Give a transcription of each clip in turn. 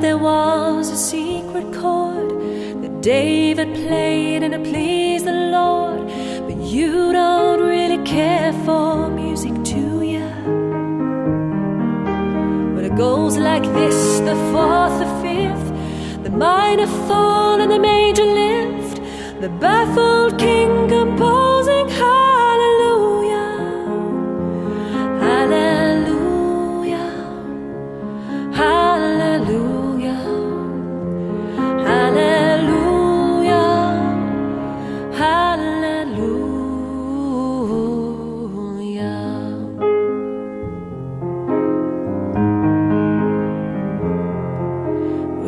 there was a secret chord that David played and it pleased the Lord. But you don't really care for music, do ya? But it goes like this the fourth, the fifth, the minor fall and the major lift, the baffled king composing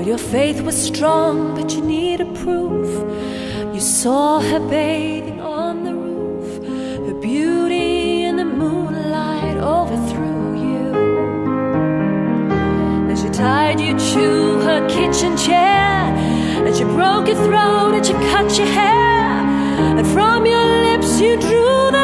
Well, your faith was strong, but you needed proof. You saw her bathing on the roof. Her beauty in the moonlight overthrew you. And she tied you to her kitchen chair. And she broke your throat and she cut your hair. And from your lips you drew the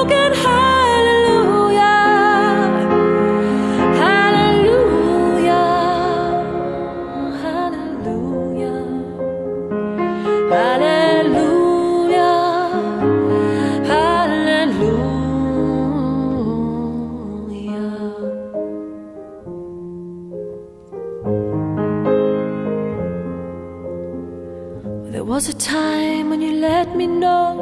was a time when you let me know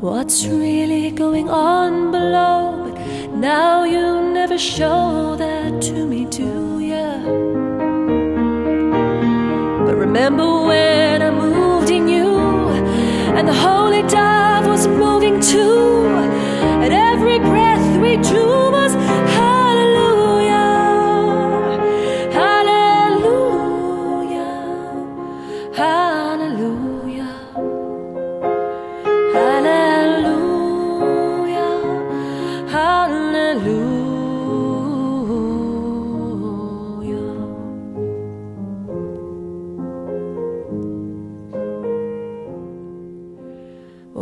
what's really going on below, but now you never show that to me, do ya? But remember the holy dove was moving too, and every breath we drew was hallelujah, hallelujah, hallelujah, hallelujah, hallelujah.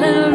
hallelujah,